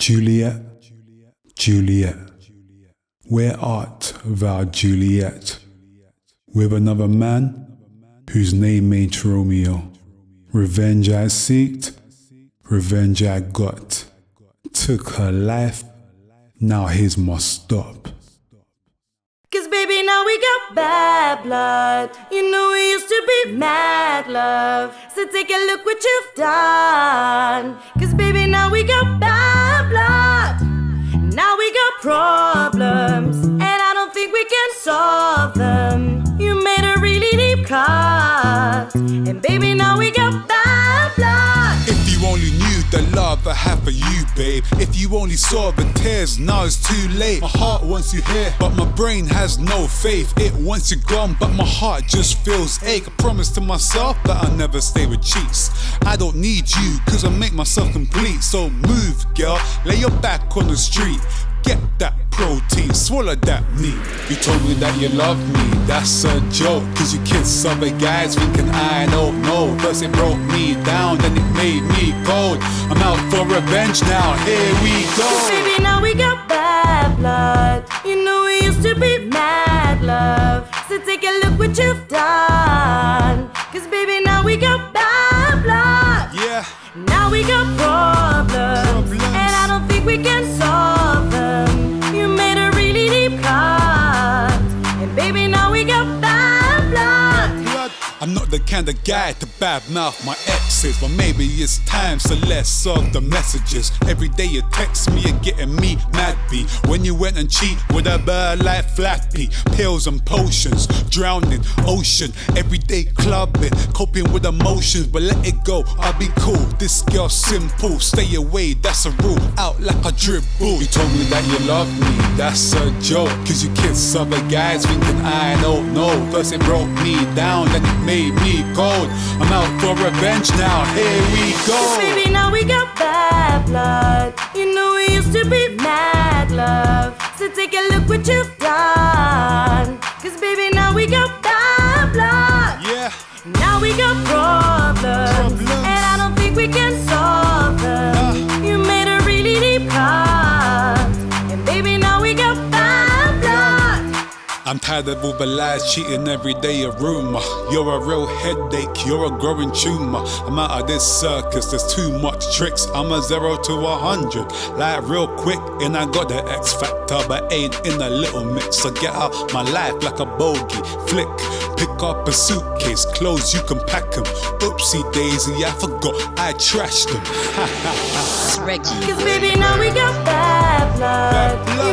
Juliet, Juliet, where art thou, Juliet? With another man whose name ain't Romeo. Revenge I seeked, revenge I got. Took her life, now his must stop. Cause baby, now we got bad blood. You know we used to be mad love. So take a look what you've done. Cause baby, now we got bad. Now we got problems. And I don't think we can solve them. You made a really deep cut. And baby, now we got If you only saw the tears, now it's too late. My heart wants you here, but my brain has no faith. It wants you gone, but my heart just feels ache. I promise to myself that I'll never stay with cheats. I don't need you, cause I make myself complete. So move, girl, lay your back on the street. Get that protein, swallow that meat. You told me that you love me, that's a joke. Cause you kiss other guys thinking I don't know. First it broke me down, then it made me cold. I'm out for revenge now, here we go. Baby, now we got bad blood. The kind of guy to badmouth my exes, but maybe it's time so less of the messages. Every day you text me you're getting me mad B. When you went and cheat with a bird like Flappy, pills and potions, drowning ocean. Everyday clubbing, coping with emotions, but let it go. I'll be cool. This girl's simple, stay away. That's a rule. Out like a dribble. You told me that you love me, that's a joke. Cause you kiss other guys thinking I don't know. First it broke me down, then it made me cold. I'm out for revenge now, here we go. Baby, now we got bad blood. You know we used to be mad love. So take a look what you've done. Cause baby, now we got bad blood. Yeah, Now we got problems. I'm tired of all the lies, cheating every day, a rumor. You're a real headache, you're a growing tumor. I'm out of this circus, there's too much tricks. I'm a zero to a hundred, like real quick. And I got the X factor, but ain't in a Little Mix. So get out my life like a bogey. Flick, pick up a suitcase, clothes you can pack them. Oopsie daisy, I forgot I trashed them. Cause baby, now we got bad blood. Bad blood. You know